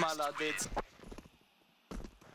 Malerwitz.